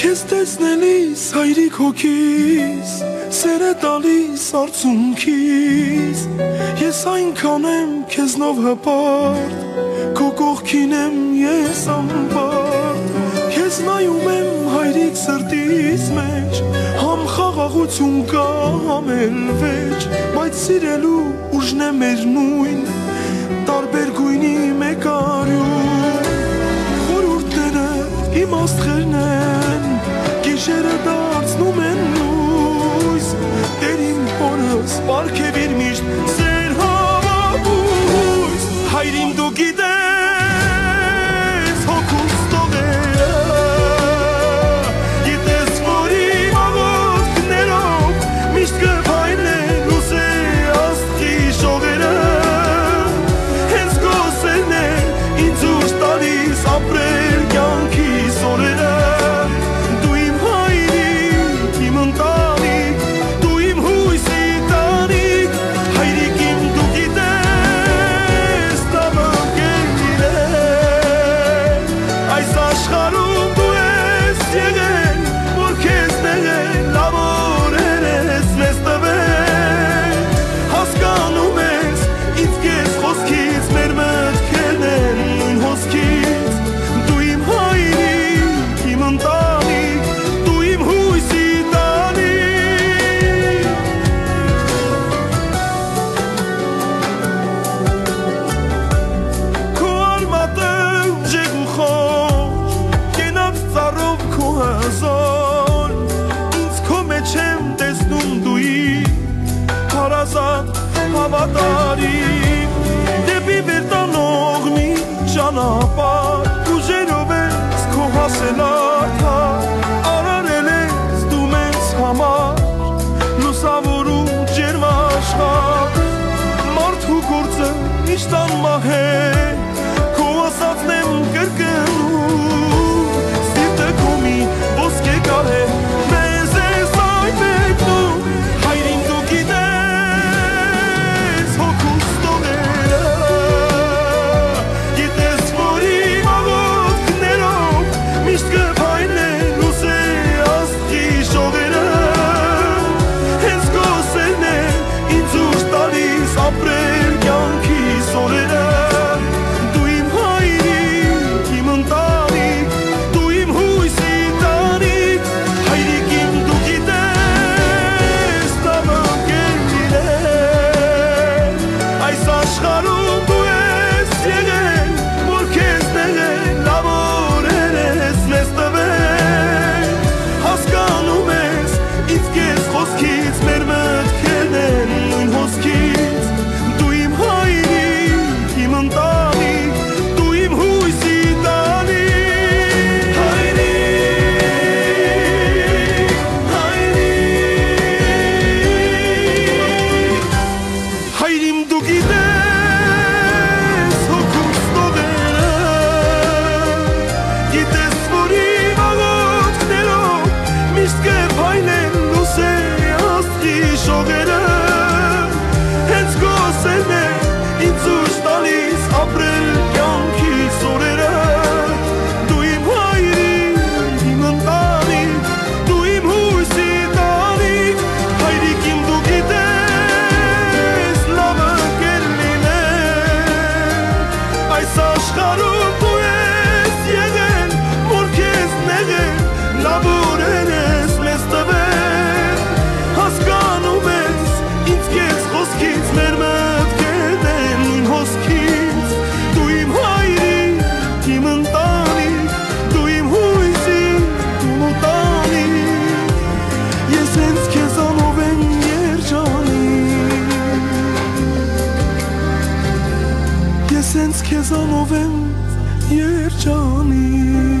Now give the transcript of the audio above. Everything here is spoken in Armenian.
Քեզ տեսնելիս հայրիկ հոգիս Սերը տալիս արցունքիս Ես այնքան եմ քեզնով հպարտ Քո կողքին եմ ես ամբարտ Քեզ նայում եմ հայրիկ սրտիս մեջ Համ խաղաղություն կա համ էլ վեճ Բայց սիրելու ուժն է մեր նույն Տարբեր գույնի մեկ արյուն Խորուրդները իմ աստղերն են Գիշերը դարձնում են լույս Տեր իմ հորս պարգևիր միշտ կատարի Դեպի վերտանող մի ճանապարհ Սենց քեզանով եմ երջանի